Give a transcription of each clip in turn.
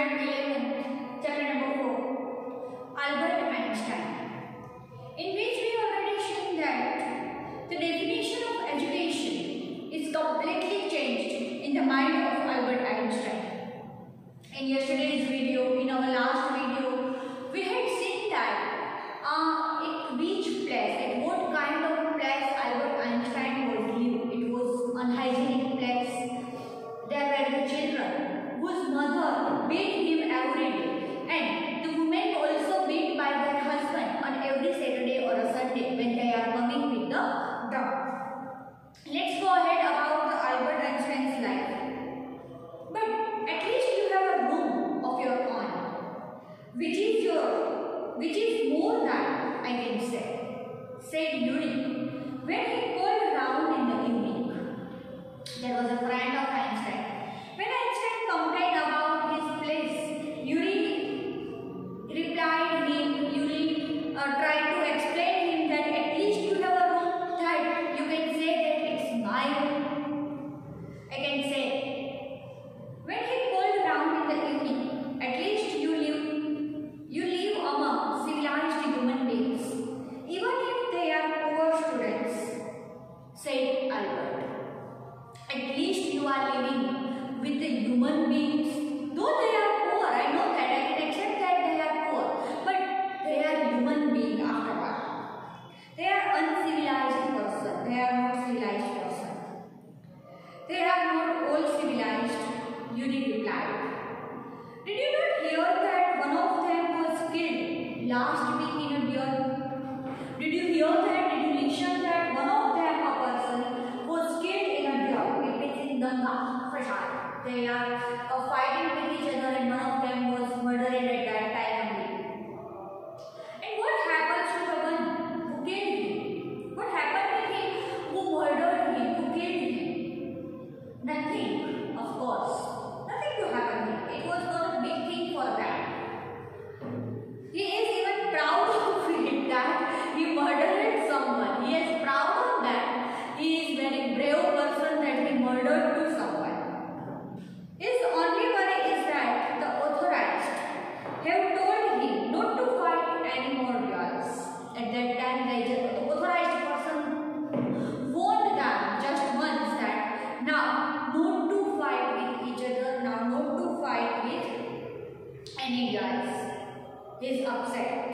Thank you. Ganga, Fertile. they uh, are fighting. have told him not to fight any more duels. At that time, the authorized person warned them just once that now not to fight with each other, now not to fight with any guys. He is upset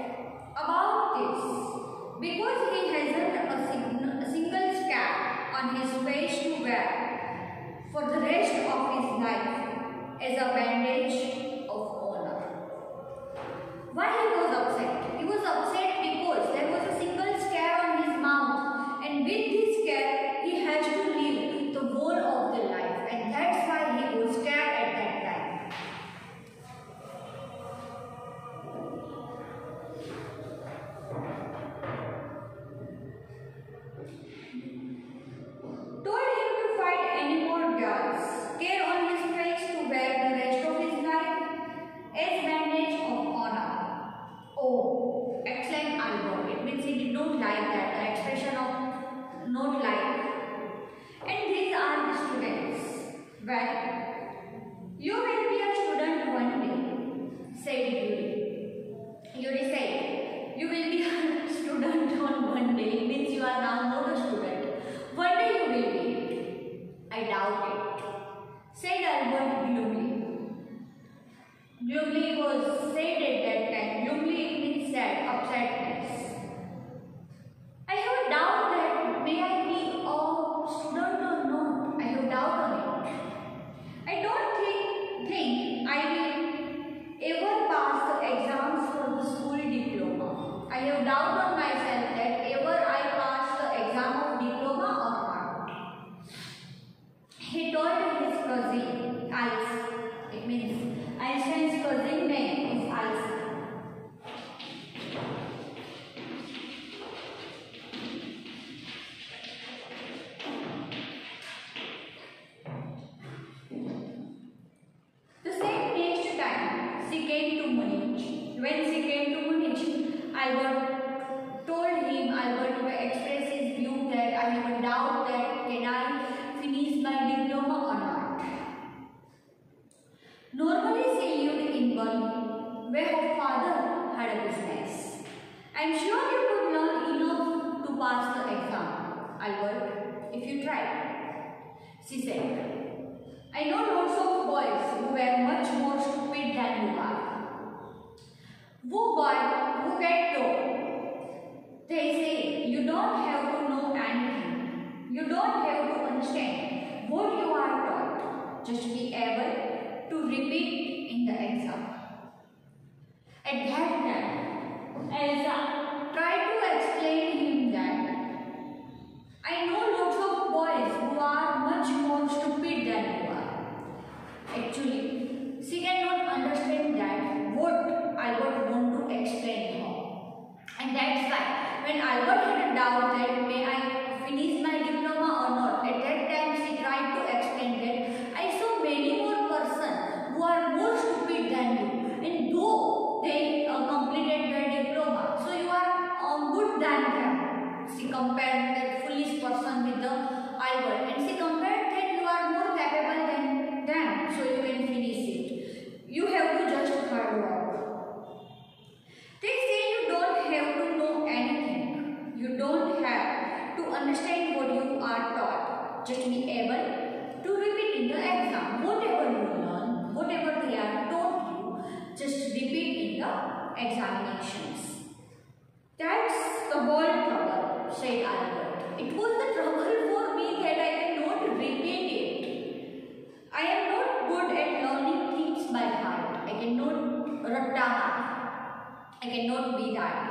about this because he hasn't a, a single scar on his face to wear for the rest of his life as a bandage why he was upset? He was upset have a doubt that can I finish my diploma or not. Normally she lived in Bali, where her father had a business. I am sure you could learn enough to pass the exam, Albert, if you try. She said, I know lots of boys who were much repeat in the exam. At that time, Elsa Just be able to repeat in the exam. Whatever you learn, whatever they are taught you, just repeat in the examinations. That's the whole trouble, said Albert. It was the trouble for me that I cannot repeat it. I am not good at learning things by heart. I cannot ratta. I cannot be that.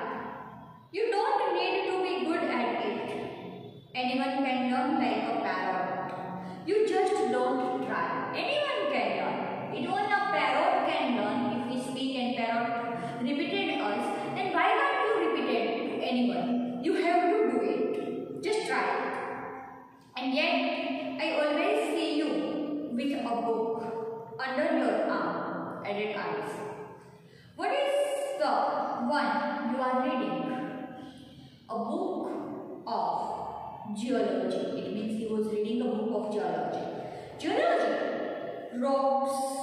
You don't need to be good at it. Anyone can learn like a parrot. You just don't try. Anyone can learn. Even a parrot can learn. If we speak and parrot repeated us, then why can't you repeat it to anyone? You have to do it. Just try it. And yet, I always see you with a book under your arm, added Elsa. What is the one you are reading? A book of geology. It means he was reading a book of geology. Geology, rocks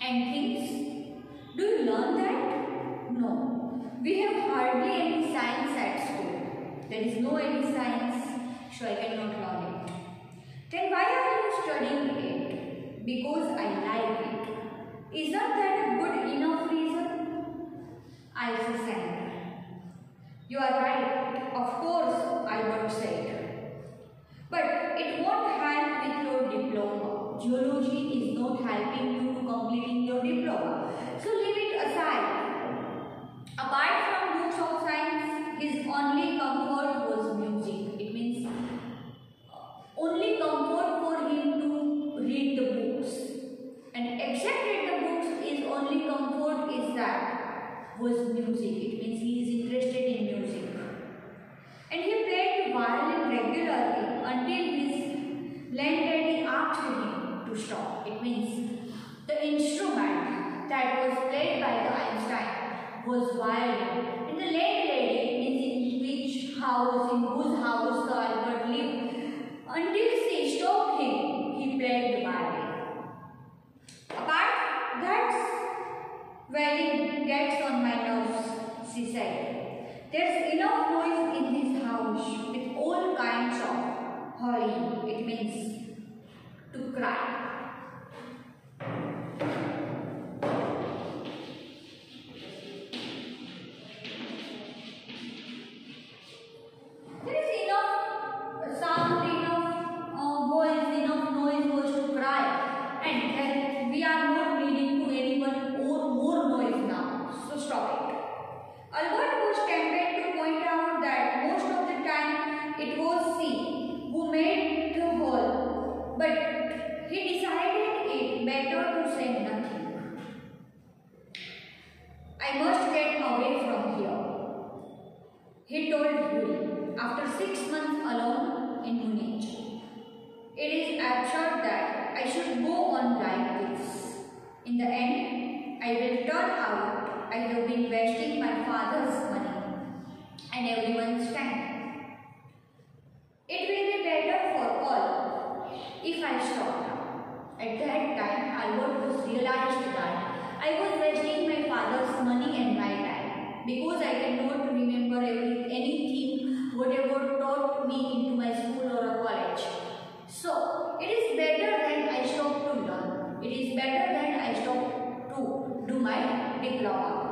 and things. Do you learn that? No. We have hardly any science at school. There is no any science, so I cannot learn it. Then why are you studying it? Because I like it. Isn't that a good enough reason? I said. You are right, of course, But it won't help with your diploma. Was violin. And the landlady means in which house, in whose house the Albert lived, until she stopped him, he played the violin. Apart, that's where it gets on my nerves, she said. There's enough noise in this house with all kinds of hurry. It means to cry. I must get away from here. He told Yuri after six months alone in Munich. It is absurd that I should go on like this. In the end, I will turn out I have been wasting my father's money and everyone's time. It will be better for all if I stop now. At that time, Albert was realized that I was wasting my father's money and my time because I cannot remember every, anything whatever taught me into my school or a college. So it is better that I stop to learn. It is better that I stop to do my diploma.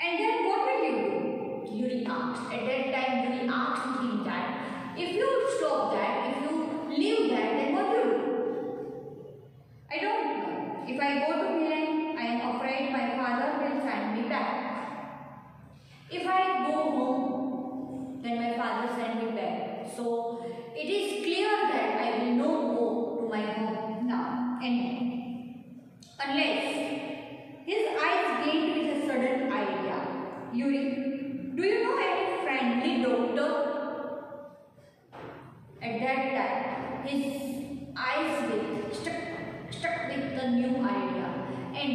And then what will you do? You will ask. At that time you will ask him that if you stop that, if you leave that, then what will you do? I don't know. If I go to Milan, I am afraid my father will send me back. If I go home, then my father send me back. So it is clear that I will not go to my home now anymore. Unless his eyes gained with a sudden idea. Yuri, do you know any friendly doctor? At that time, his eyes were stuck, stuck with the new idea. And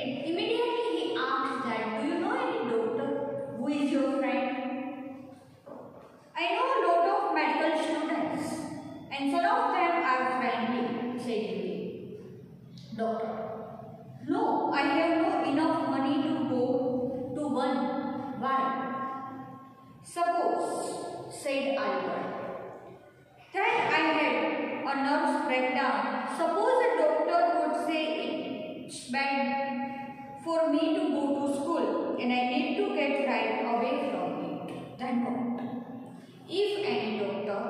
immediately he asked that, do you know any doctor who is your friend? I know a lot of medical students and some of them are friendly, said Yuri. Doctor, no, I have no enough money to go to one. Why? Suppose, said Albert, that I had a nervous breakdown. Suppose a doctor would say it's bad for me to go to school and I need to get right away from it. Then what? If any doctor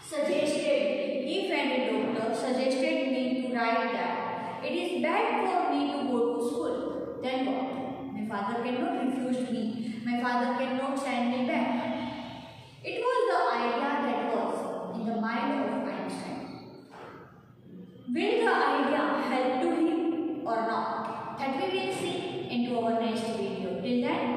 suggested, if any doctor suggested me to write that it is bad for me to go to school, then what? My father cannot refuse me. My father cannot send me back. It was the idea the mind of Einstein. Will the idea help to him or not? That we will see into our next video. Till then,